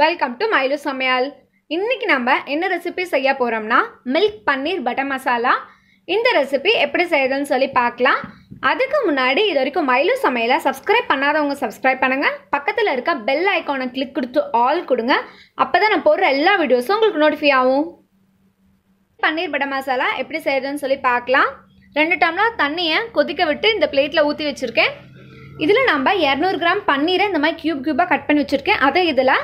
Welcome to mile சமையல் இன்றைக்கி நம்ம என்ன ரெசிபி செய்ய போகிறோம்னா மில்க் பன்னீர் பட்டர் மசாலா இந்த ரெசிபி எப்படி செய்யுதுன்னு சொல்லி பார்க்கலாம். அதுக்கு முன்னாடி இது வரைக்கும் மைலு சமையலை சப்ஸ்கிரைப் பண்ணாதவங்க சப்ஸ்கிரைப் பண்ணுங்கள் பக்கத்தில் இருக்க பெல் ஐக்கானை கிளிக் கொடுத்து ஆல் கொடுங்க. அப்போ தான் நான் போடுற எல்லா வீடியோஸும் உங்களுக்கு நோட்டிஃபை ஆகும். பன்னீர் பட்டர் மசாலா எப்படி செய்யுதுன்னு சொல்லி பார்க்கலாம். ரெண்டு டம்ளர் தண்ணியை கொதிக்க விட்டு இந்த பிளேட்டில் ஊற்றி வச்சுருக்கேன். இதில் நம்ம இரநூறு கிராம் பன்னீரை இந்த மாதிரி க்யூப் க்யூபாக கட் பண்ணி வச்சுருக்கேன். அதை இதில்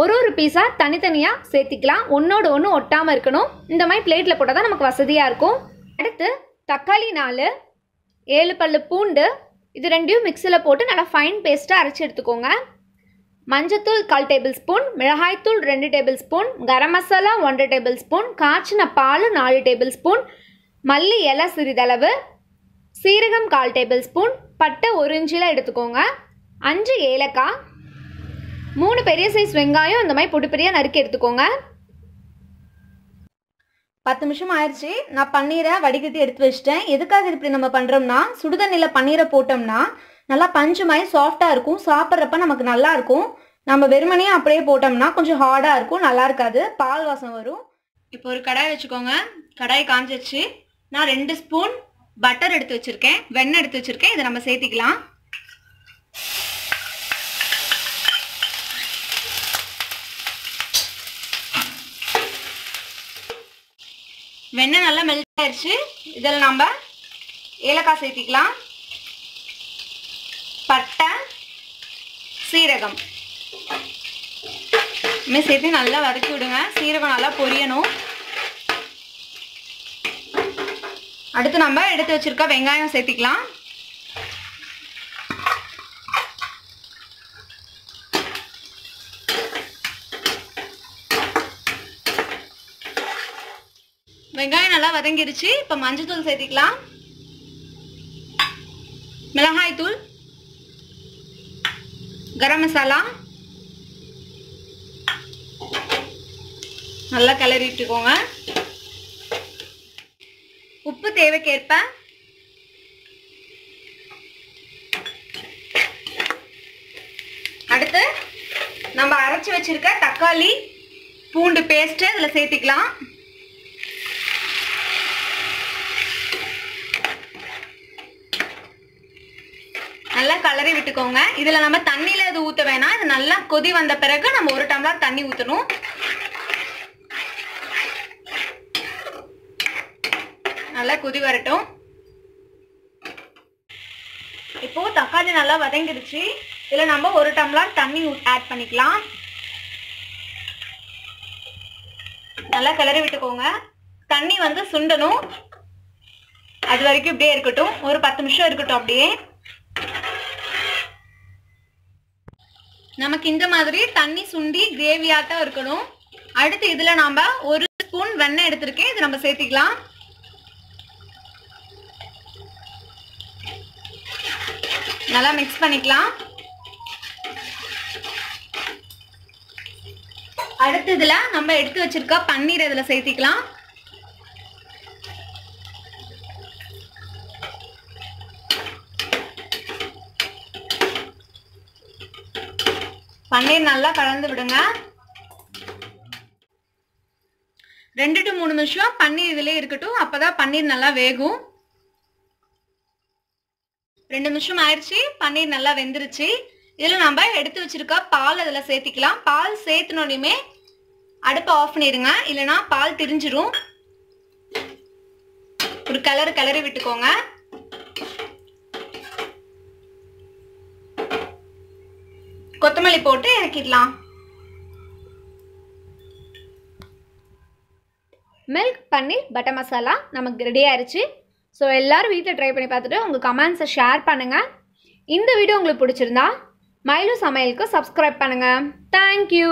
ஒரு ஒரு பீஸாக தனித்தனியாக சேர்த்திக்கலாம். ஒன்றோடு ஒன்று ஒட்டாமல் இருக்கணும். இந்த மாதிரி பிளேட்டில் போட்டால் தான் நமக்கு வசதியாக இருக்கும். அடுத்து தக்காளி நாலு ஏழு பல்லு பூண்டு இது ரெண்டையும் மிக்சியில் போட்டு நல்லா ஃபைன் பேஸ்ட்டாக அரைச்சி எடுத்துக்கோங்க. மஞ்சத்தூள் கால் டேபிள் ஸ்பூன் மிளகாய்த்தூள் ரெண்டு டேபிள் ஸ்பூன் கரம் மசாலா ஒன்றரை டேபிள் ஸ்பூன் காய்ச்சின பால் நாலு டேபிள் ஸ்பூன் மல்லி இலை சிறிதளவு சீரகம் கால் டேபிள் ஸ்பூன் பட்டை ஒரு இன்ச்சில் எடுத்துக்கோங்க. அஞ்சு ஏலக்காய் மூணு பெரிய சைஸ் வெங்காயம் இந்த மாதிரி பொடி பெரிய நறுக்கி எடுத்துக்கோங்க. பத்து நிமிஷம் ஆயிடுச்சு. நான் பன்னீரை வடிகட்டி எடுத்து வச்சிட்டேன். எதுக்காக இப்படி நம்ம பண்ணுறோம்னா சுடுதண்ணியில் பன்னீரை போட்டோம்னா நல்லா பஞ்சு மாதிரி சாஃப்டாக இருக்கும். சாப்பிட்றப்ப நமக்கு நல்லா இருக்கும். நம்ம வெறுமனையே அப்படியே போட்டோம்னா கொஞ்சம் ஹார்டாக இருக்கும். நல்லா இருக்காது. பால் வாசம் வரும். இப்போ ஒரு கடாய் வச்சுக்கோங்க. கடாய் காஞ்சிச்சு நான் ரெண்டு ஸ்பூன் பட்டர் எடுத்து வச்சுருக்கேன். வெண்ணெய் எடுத்து வச்சுருக்கேன். இதை நம்ம சேர்த்திக்கலாம். வெண்ணெய் நல்லா மெல்ட் ஆயிடுச்சு இதில் நம்ம ஏலக்காய் சேர்த்திக்கலாம். பட்டை சீரகம். இனிமே சேர்த்து நல்லா வதக்கி விடுங்க. சீரகம் நல்லா பொரியணும். அடுத்து நம்ம எடுத்து வச்சுருக்க வெங்காயம் சேர்த்திக்கலாம். வெங்காயம் நல்லா வதங்கிருச்சு. இப்போ மஞ்சள் சேர்த்திக்கலாம். மிளகாய் தூள். கரம் மசாலா. நல்லா கிளறிட்டுக்கோங்க உப்பு தேவைக்கேற்ப. அடுத்து நம்ம அரைச்சி வச்சிருக்க தக்காளி பூண்டு பேஸ்ட் இதில் சேர்த்திக்கலாம் நல்லா கலரி விட்டுக்கோங்க இதில் நம்ம தண்ணியில் இது ஊற்ற வேணாம். இது நல்லா கொதி வந்த பிறகு நம்ம ஒரு டம்ளர் தண்ணி ஊற்றணும் நல்லா கொதி வரட்டும். இப்போ தக்காளி நல்லா வதங்கிடுச்சு. இதில் நம்ம ஒரு டம்ளர் தண்ணி ஆட் பண்ணிக்கலாம். நல்லா கிளறி விட்டுக்கோங்க. தண்ணி வந்து சுண்டணும். அது வரைக்கும் இப்படியே இருக்கட்டும். ஒரு பத்து நிமிஷம் இருக்கட்டும் அப்படியே. நமக்கு இந்த மாதிரி தண்ணி சுண்டி கிரேவியாட்டம் இருக்கணும். அடுத்து இதில் நாம் ஒரு ஸ்பூன் வெண்ணெய் எடுத்திருக்கேன். இது நம்ம சேர்த்திக்கலாம். நல்லா மிக்ஸ் பண்ணிக்கலாம். அடுத்து இதில் நம்ம எடுத்து வச்சிருக்க பன்னீர் இதில் சேர்த்திக்கலாம். பன்னீர் நல்லா கலந்து விடுங்க. ரெண்டு டு மூணு நிமிஷம் பன்னீர் இதிலே இருக்கட்டும். அப்போதான் பன்னீர் நல்லா வேகும். ரெண்டு நிமிஷம் ஆயிடுச்சு. பன்னீர் நல்லா வெந்துருச்சு. இதில் நம்ம எடுத்து வச்சிருக்க பால் அதில் சேர்த்திக்கலாம். பால் சேர்த்துனோடையுமே அடுப்பை ஆஃப் பண்ணிடுங்க இல்லைன்னா பால் திரிஞ்சிரும். ஒரு கலர் கிளறி விட்டுக்கோங்க. கொத்தமல்லி போட்டு இறக்கிடலாம். மில்க் பன்னீர் பட்டர் மசாலா நமக்கு ரெடி ஆயிடுச்சு ஸோ எல்லோரும் வீட்டில் ட்ரை பண்ணி பார்த்துட்டு உங்கள் கமெண்ட்ஸை ஷேர் பண்ணுங்கள் இந்த வீடியோ உங்களுக்கு பிடிச்சிருந்தா மயிலு சமையலுக்கு சப்ஸ்கிரைப் பண்ணுங்கள் தேங்க்யூ